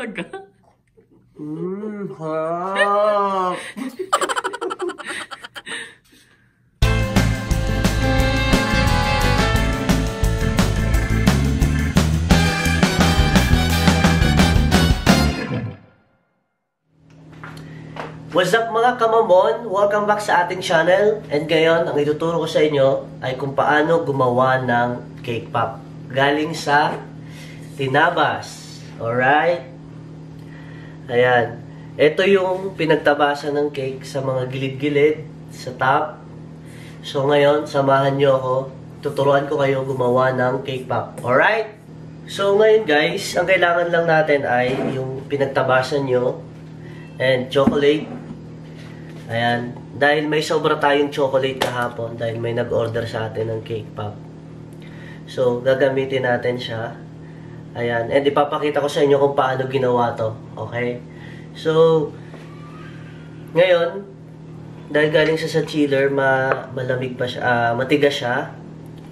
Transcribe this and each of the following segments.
talaga. Mmm, harap. What's up mga kamamon? Welcome back sa ating channel. And ngayon, ang ituturo ko sa inyo ay kung paano gumawa ng cake pop. Galing sa tinabas. Alright? Ayan. Ito yung pinagtabasan ng cake sa mga gilid-gilid, sa top. So ngayon, samahan nyo ako. Tuturuan ko kayo gumawa ng cake pop. Alright? So ngayon guys, ang kailangan lang natin ay yung pinagtabasan nyo and chocolate. Ayan. Dahil may sobra tayong chocolate kahapon dahil may nag-order sa atin ng cake pop. So, gagamitin natin siya. Ayan. And ipapakita ko sa inyo kung paano ginawa to. Okay? So, ngayon, dahil galing siya sa chiller, ma malamig pa siya, ah, matigas siya.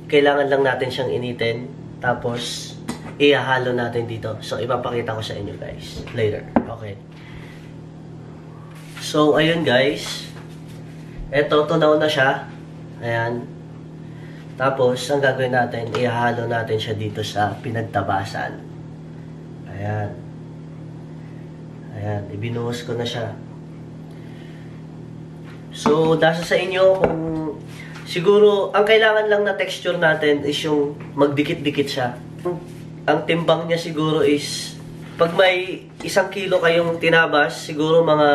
Kailangan lang natin siyang initin. Tapos, ihahalo natin dito. So, ipapakita ko sa inyo guys. Later. Okay. So, ayun guys. Eto, tunaw na siya. Ayan. Tapos, ang gagawin natin, ihahalo natin siya dito sa pinagtabasan. Ayan. Ayan, ibinuhos ko na siya. So, nasa sa inyo kung siguro, ang kailangan lang na texture natin is yung magdikit-dikit siya. Ang timbang niya siguro is, pag may isang kilo kayong tinabas, siguro mga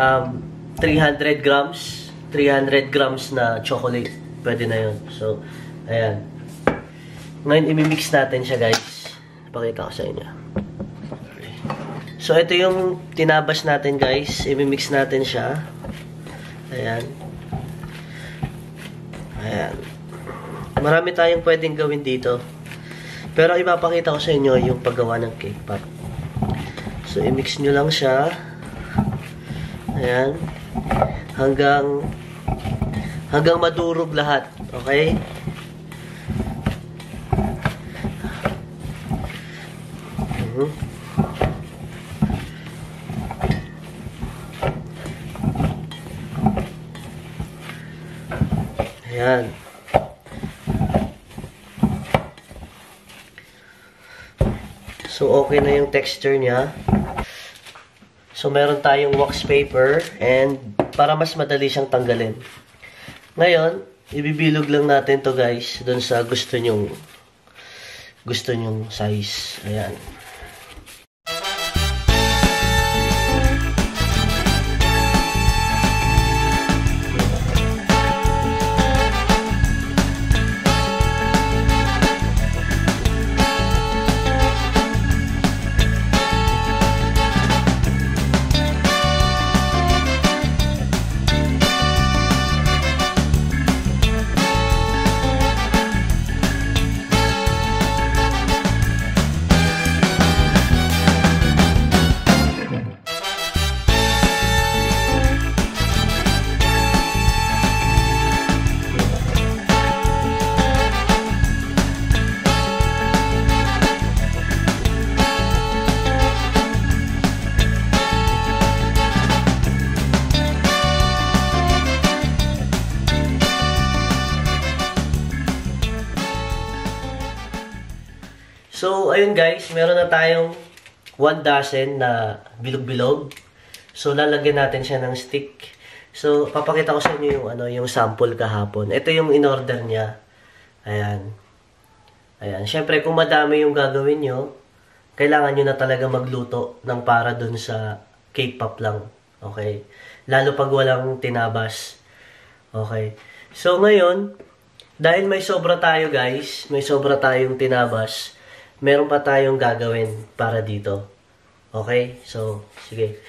um, 300 grams, 300 grams na chocolate. Pwede na yun. So, ayan. Ngayon, imimix natin siya, guys. Pakita ko sa inyo. So, ito yung tinabas natin, guys. Imimix natin siya. Ayan. Ayan. Marami tayong pwedeng gawin dito. Pero ipapakita ko sa inyo yung paggawa ng cake pop. So, imix nyo lang siya. Ayan. Hanggang hanggang madurog lahat. Okay? Mhm. Ayan. So, okay na yung texture niya. So, meron tayong wax paper and para mas madali siyang tanggalin. Ngayon, ibibilog lang natin to guys dun sa gusto nyong gusto nyong size. Ayan. So, ayun guys, meron na tayong one dozen na bilog-bilog. So, lalagyan natin siya ng stick. So, papakita ko sa inyo yung, ano, yung sample kahapon. Ito yung in-order niya. Ayan. Ayan. Siyempre, kung madami yung gagawin nyo, kailangan nyo na talaga magluto ng para dun sa cake pop lang. Okay? Lalo pag walang tinabas. Okay? So, ngayon, dahil may sobra tayo guys, may sobra tayong tinabas, meron pa tayong gagawin para dito. Okay? So, sige.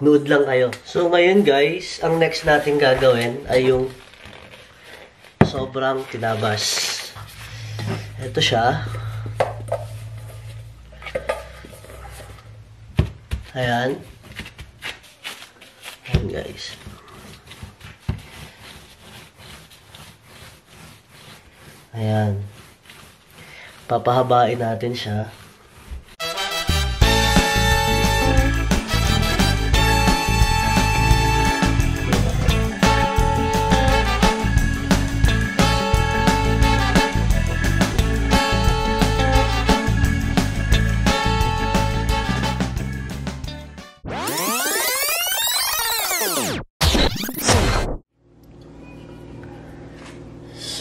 Nude lang kayo. So, ngayon guys, ang next natin gagawin ay yung sobrang tinabas. Ito siya. Ayan. Ayan guys. Ayan papahabain natin siya.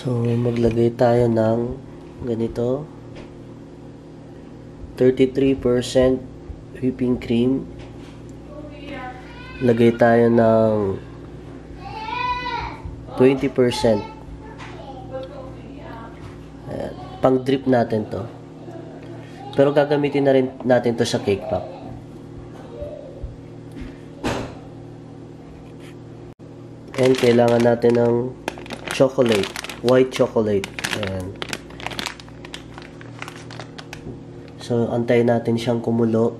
So, maglagay tayo ng ganito. 33% whipping cream. Lagay tayo ng 20%. Ayan. Pang drip natin to. Pero gagamitin na rin natin to sa cake pop. And kailangan natin ng chocolate. White chocolate. So, antayin natin siyang kumulo.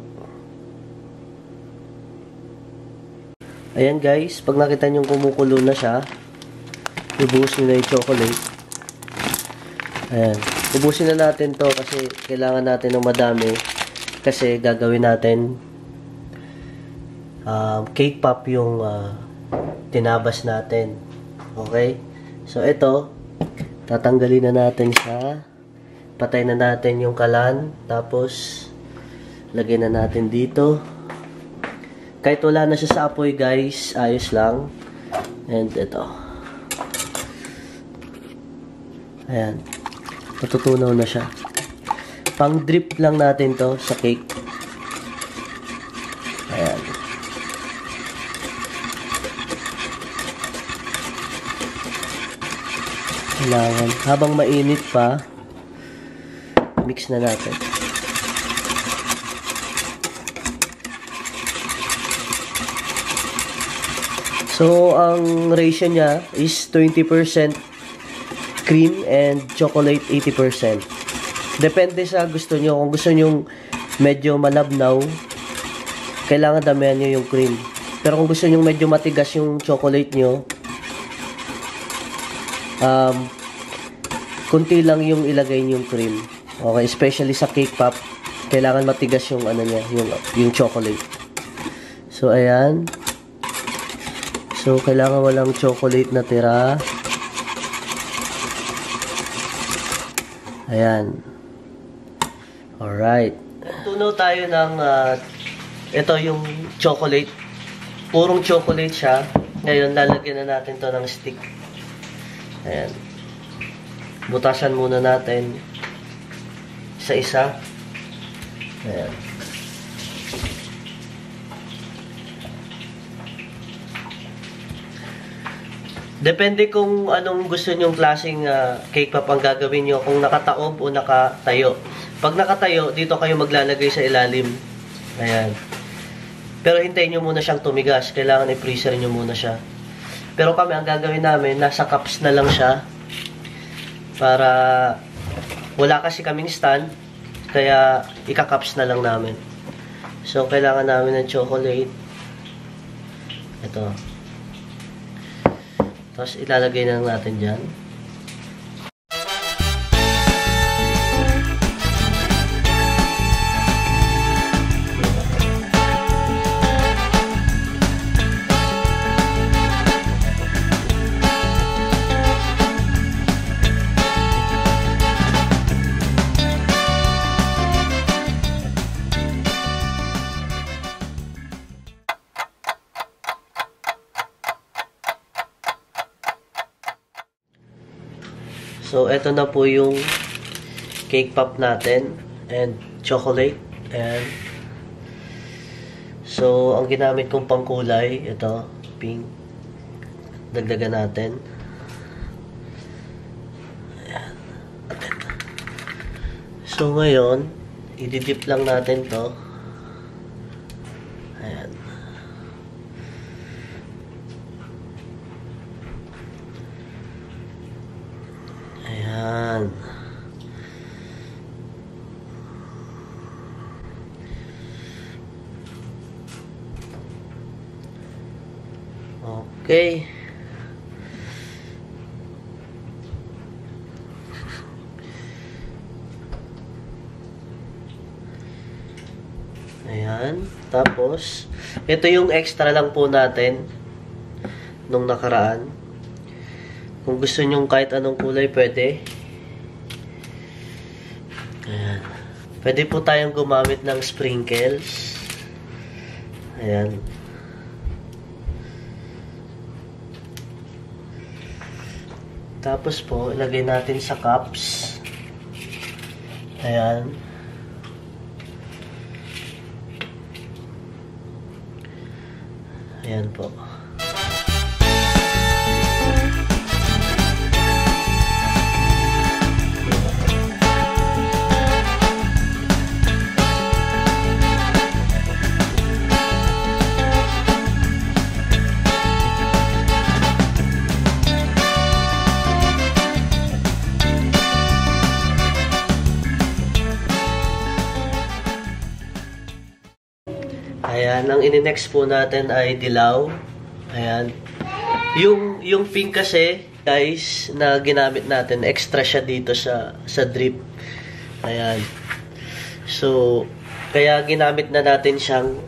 Ayan guys, pag nakita nyo kumukulo na siya, ibuhos nyo na yung chocolate. Ayan. Ubusin na natin to kasi kailangan natin ng madami kasi gagawin natin um, cake pop yung uh, tinabas natin. Okay? So, ito, tatanggalin na natin siya. Patay na natin yung kalan. Tapos, lagyan na natin dito. Kahit wala na siya sa apoy, guys, ayos lang. And ito. Ayan. Matutunaw na siya. Pang drip lang natin to sa cake. Ayan. Kailangan. Habang mainit pa, mix na natin. So, ang ratio niya is 20% cream and chocolate 80%. Depende sa gusto nyo. Kung gusto nyo medyo malabnaw, kailangan damihan nyo yung cream. Pero kung gusto nyo medyo matigas yung chocolate nyo, um, kunti lang yung ilagay yung cream. Okay, especially sa cake pop, kailangan matigas yung ano niya, yung yung chocolate. So ayan. So kailangan walang chocolate na tira. Ayan. Alright. Tunaw tayo ng uh, ito yung chocolate. Purong chocolate siya. Ngayon, lalagyan na natin to ng stick. Ayan. Butasan muna natin isa-isa. Ayan. Depende kung anong gusto nyong klaseng uh, cake pop ang gagawin nyo. Kung nakataob o nakatayo. Pag nakatayo, dito kayo maglalagay sa ilalim. Ayan. Pero hintayin nyo muna siyang tumigas. Kailangan i-freezer nyo muna siya. Pero kami, ang gagawin namin, nasa cups na lang siya. Para wala kasi kaming stand. Kaya ika-cups na lang namin. So, kailangan namin ng chocolate. Ito. Tapos ilalagay na natin dyan. Ito na po yung cake pop natin and chocolate. And so, ang ginamit kong pangkulay, ito, pink. Dagdagan natin. Ayan. So, ngayon, ididip lang natin to. Okay. Ayan. Tapos, ito yung extra lang po natin nung nakaraan. Kung gusto nyong kahit anong kulay, pwede. Ayan. Pwede po tayong gumamit ng sprinkles. Ayan. Tapos po, ilagay natin sa cups. Ayan. Ayan po. Ayan, ang ininext po natin ay dilaw. Ayan. Yung, yung pink kasi, guys, na ginamit natin, extra siya dito sa, sa drip. Ayan. So, kaya ginamit na natin siyang,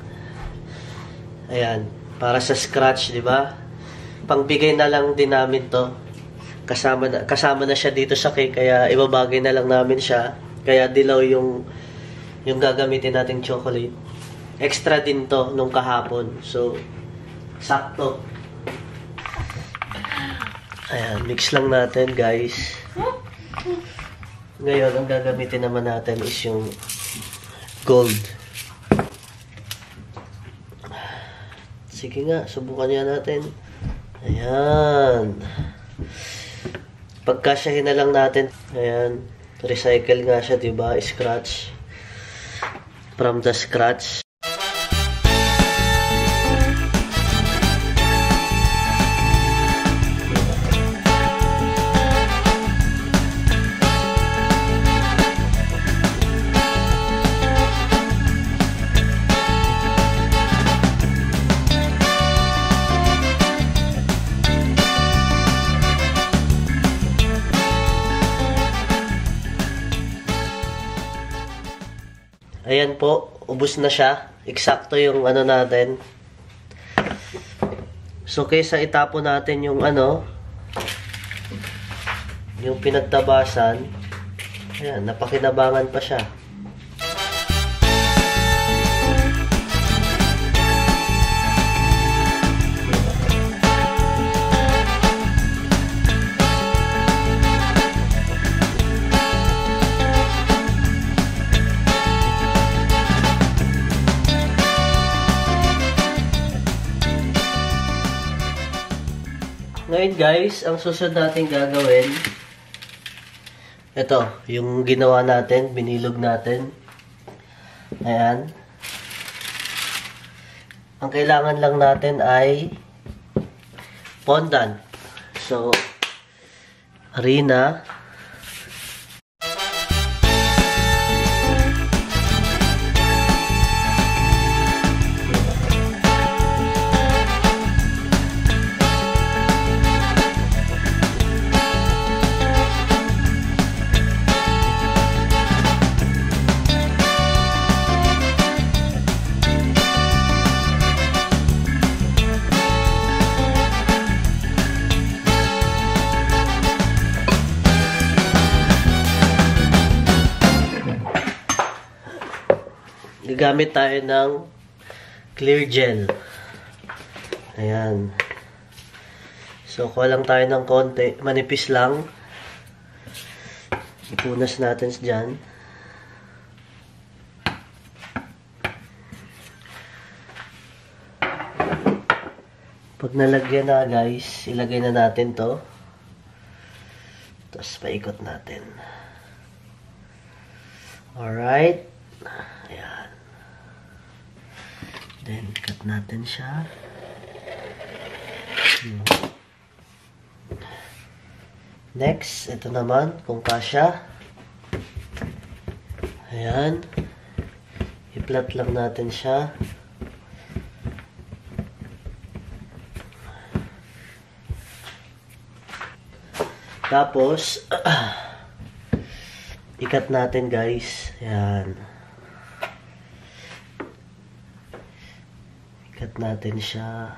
ayan, para sa scratch, di ba? Pangbigay na lang din namin to. Kasama na, kasama na siya dito sa cake, kaya ibabagay na lang namin siya. Kaya dilaw yung, yung gagamitin nating chocolate extra din to nung kahapon. So, sakto. Ayan, mix lang natin, guys. Ngayon, ang gagamitin naman natin is yung gold. Sige nga, subukan niya natin. Ayan. Pagkasyahin na lang natin. Ayan. Recycle nga siya, diba? Scratch. From the scratch. Po, ubus na siya. Eksakto yung ano natin. So, kaysa itapon natin yung ano, yung pinagtabasan, ayan, napakinabangan pa siya. Ngayon guys, ang susunod natin gagawin, ito, yung ginawa natin, binilog natin. Ayan. Ang kailangan lang natin ay fondant. So, harina. Gagamit tayo ng clear gel. Ayan. So, kuha lang tayo ng konti. Manipis lang. Ipunas natin dyan. Pag nalagyan na guys, ilagay na natin to. Tapos paikot natin. Alright. Ayan. Then, cut natin siya. Next, ito naman, kung kasya. Ayan. I-flat lang natin siya. Tapos, ikat natin guys. Ayan. Ikat natin siya.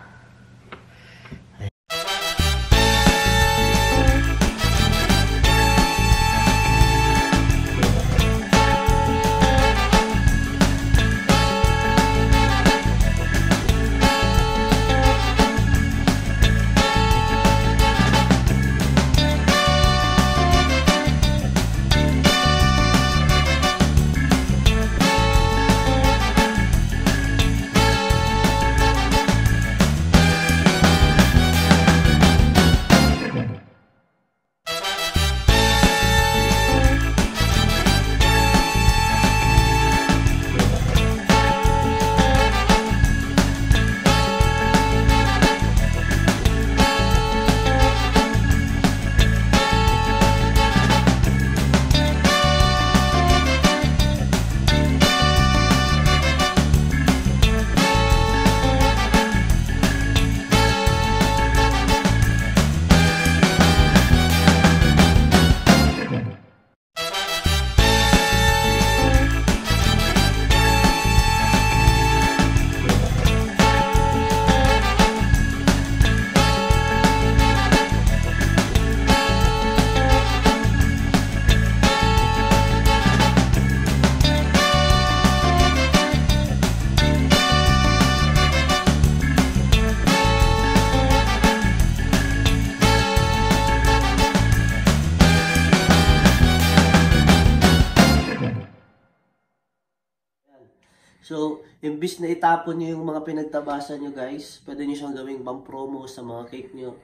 So, imbis na itapon nyo yung mga pinagtabasan nyo guys, pwede nyo siyang gawing pang promo sa mga cake nyo.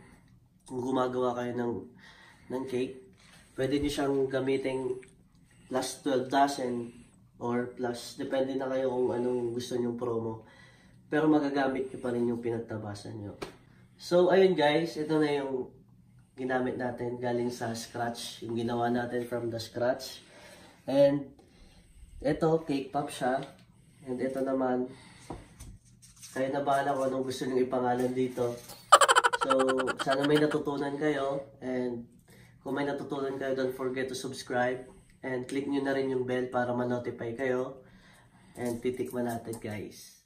Kung gumagawa kayo ng, ng cake, pwede nyo siyang gamitin plus 12 dozen or plus, depende na kayo kung anong gusto nyong promo. Pero magagamit nyo pa rin yung pinagtabasan nyo. So, ayun guys, ito na yung ginamit natin galing sa scratch. Yung ginawa natin from the scratch. And, ito, cake pop siya. And ito naman, kayo na bahala kung anong gusto nyo ipangalan dito. So, sana may natutunan kayo. And, kung may natutunan kayo, don't forget to subscribe. And click nyo na rin yung bell para ma-notify kayo. And titikman natin guys.